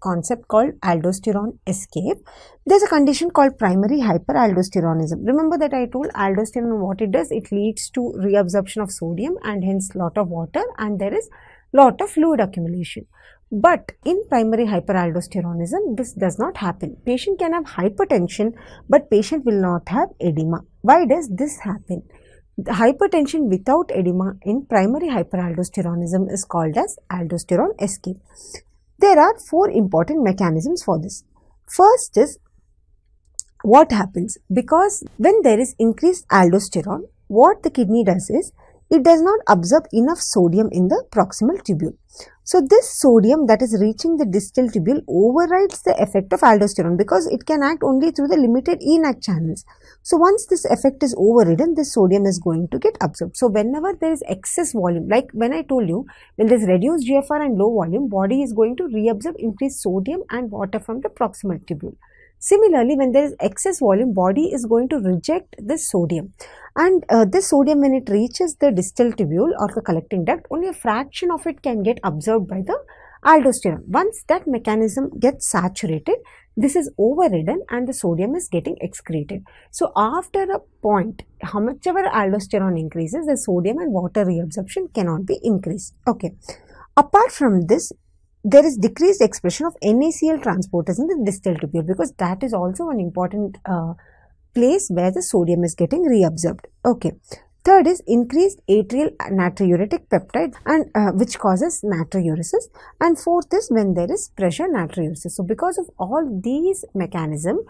concept called aldosterone escape, there's a condition called primary hyperaldosteronism. Remember that I told aldosterone what it does? It leads to reabsorption of sodium and hence lot of water and there is lot of fluid accumulation. But in primary hyperaldosteronism, this does not happen. Patient can have hypertension, but patient will not have edema. Why does this happen? The hypertension without edema in primary hyperaldosteronism is called as aldosterone escape. There are four important mechanisms for this. First is what happens because when there is increased aldosterone, what the kidney does is it does not absorb enough sodium in the proximal tubule. So, this sodium that is reaching the distal tubule overrides the effect of aldosterone because it can act only through the limited ENaC channels. So, once this effect is overridden, this sodium is going to get absorbed. So, whenever there is excess volume, like when I told you, when there is reduced GFR and low volume, body is going to reabsorb increased sodium and water from the proximal tubule. Similarly, when there is excess volume, body is going to reject this sodium and uh, this sodium when it reaches the distal tubule or the collecting duct, only a fraction of it can get absorbed by the aldosterone. Once that mechanism gets saturated, this is overridden and the sodium is getting excreted. So, after a point, how much ever aldosterone increases, the sodium and water reabsorption cannot be increased. Okay. Apart from this, there is decreased expression of NaCl transporters in the distal tubule because that is also an important uh, place where the sodium is getting reabsorbed. Okay. Third is increased atrial natriuretic peptide and uh, which causes natriuresis and fourth is when there is pressure natriuresis. So, because of all these mechanism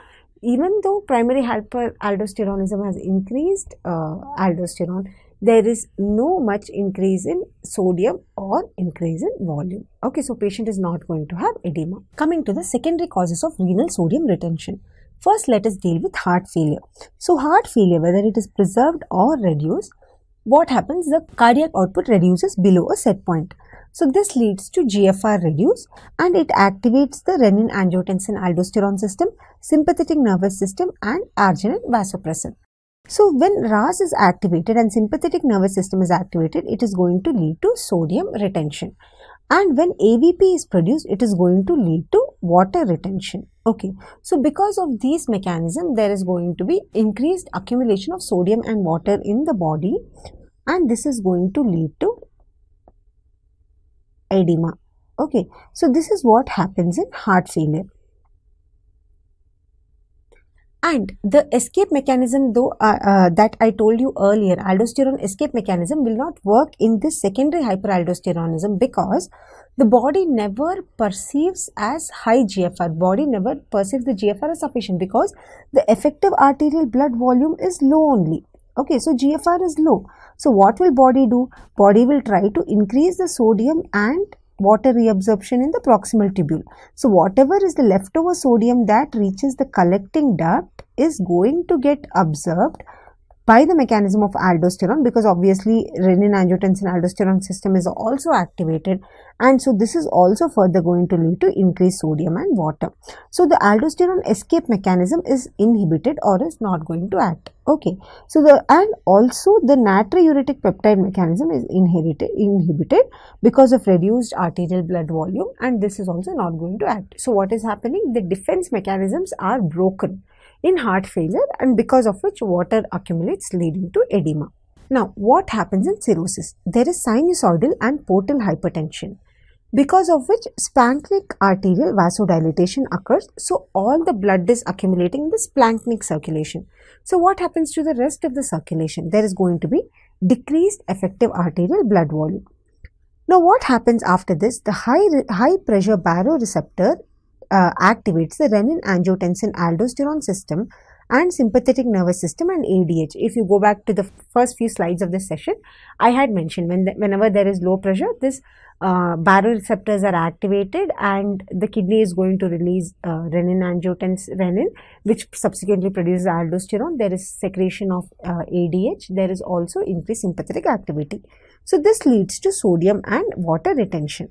even though primary hyperaldosteronism has increased uh, aldosterone there is no much increase in sodium or increase in volume. Okay, so patient is not going to have edema. Coming to the secondary causes of renal sodium retention. First, let us deal with heart failure. So, heart failure, whether it is preserved or reduced, what happens? The cardiac output reduces below a set point. So, this leads to GFR reduce and it activates the renin angiotensin aldosterone system, sympathetic nervous system and arginine vasopressin. So, when RAS is activated and sympathetic nervous system is activated, it is going to lead to sodium retention. And when AVP is produced, it is going to lead to water retention. Okay. So, because of these mechanisms, there is going to be increased accumulation of sodium and water in the body and this is going to lead to edema. Okay. So, this is what happens in heart failure. And the escape mechanism though uh, uh, that I told you earlier, aldosterone escape mechanism will not work in this secondary hyperaldosteronism because the body never perceives as high GFR. Body never perceives the GFR as sufficient because the effective arterial blood volume is low only. Okay, so GFR is low. So what will body do? Body will try to increase the sodium and water reabsorption in the proximal tubule. So, whatever is the leftover sodium that reaches the collecting duct is going to get absorbed by the mechanism of aldosterone because obviously renin angiotensin aldosterone system is also activated and so this is also further going to lead to increased sodium and water. So the aldosterone escape mechanism is inhibited or is not going to act. Okay. So the and also the natriuretic peptide mechanism is inherited inhibited because of reduced arterial blood volume and this is also not going to act. So what is happening? The defense mechanisms are broken in heart failure and because of which water accumulates leading to edema. Now, what happens in cirrhosis? There is sinusoidal and portal hypertension because of which splanchnic arterial vasodilatation occurs. So, all the blood is accumulating in the splanchnic circulation. So, what happens to the rest of the circulation? There is going to be decreased effective arterial blood volume. Now, what happens after this? The high, high pressure baroreceptor uh, activates the renin angiotensin aldosterone system and sympathetic nervous system and ADH. If you go back to the first few slides of this session, I had mentioned when the, whenever there is low pressure, this uh, baroreceptors are activated and the kidney is going to release uh, renin angiotensin renin which subsequently produces aldosterone. There is secretion of uh, ADH. There is also increased sympathetic activity. So, this leads to sodium and water retention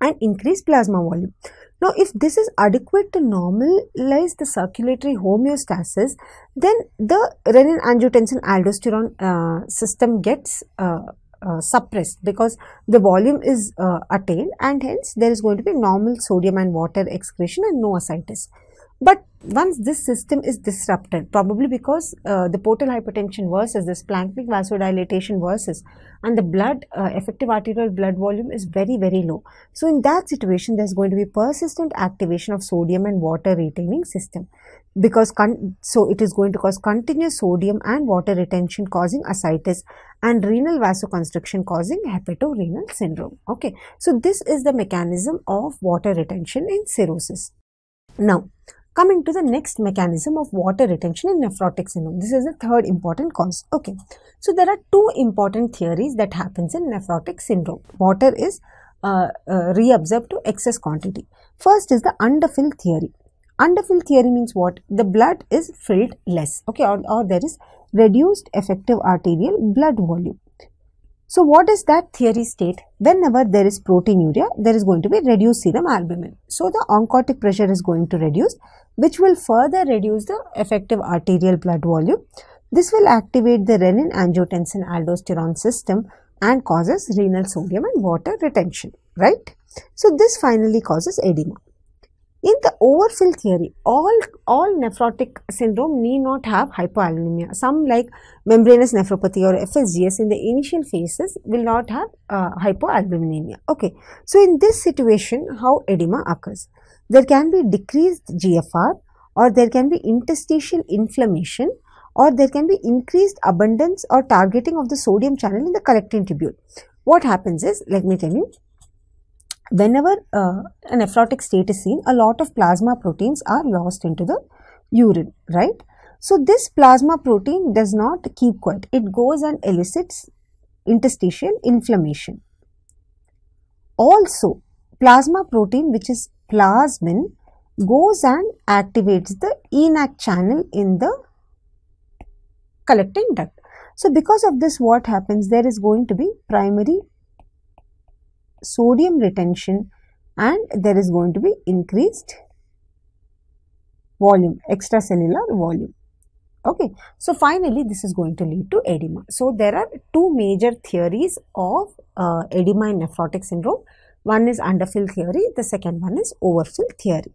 and increased plasma volume. Now, if this is adequate to normalize the circulatory homeostasis, then the renin angiotensin aldosterone uh, system gets uh, uh, suppressed because the volume is uh, attained and hence there is going to be normal sodium and water excretion and no ascites. But once this system is disrupted, probably because uh, the portal hypertension worsens, this splanchnic vasodilatation worsens, and the blood, uh, effective arterial blood volume is very, very low. So, in that situation, there's going to be persistent activation of sodium and water retaining system because so it is going to cause continuous sodium and water retention causing ascites and renal vasoconstriction causing hepatorenal syndrome. Okay, so this is the mechanism of water retention in cirrhosis. Now, Coming to the next mechanism of water retention in nephrotic syndrome. This is the third important cause. Okay. So, there are two important theories that happens in nephrotic syndrome. Water is uh, uh, reabsorbed to excess quantity. First is the underfill theory. Underfill theory means what? The blood is filled less. Okay. Or, or there is reduced effective arterial blood volume. So, what does that theory state? Whenever there is proteinuria, there is going to be reduced serum albumin. So, the oncotic pressure is going to reduce which will further reduce the effective arterial blood volume. This will activate the renin angiotensin aldosterone system and causes renal sodium and water retention, right? So, this finally causes edema. In the overfill theory, all, all nephrotic syndrome need not have hypoalbuminemia. Some like membranous nephropathy or FSGS in the initial phases will not have uh, hypoalbuminemia. Okay. So, in this situation, how edema occurs? there can be decreased GFR or there can be interstitial inflammation or there can be increased abundance or targeting of the sodium channel in the collecting tubule. What happens is, let me tell you, whenever uh, a nephrotic state is seen, a lot of plasma proteins are lost into the urine, right? So, this plasma protein does not keep quiet. It goes and elicits interstitial inflammation. Also, plasma protein which is plasmin goes and activates the ENaC channel in the collecting duct. So, because of this what happens there is going to be primary sodium retention and there is going to be increased volume, extracellular volume. Okay. So, finally, this is going to lead to edema. So, there are two major theories of uh, edema in nephrotic syndrome. One is underfill theory, the second one is overfill theory.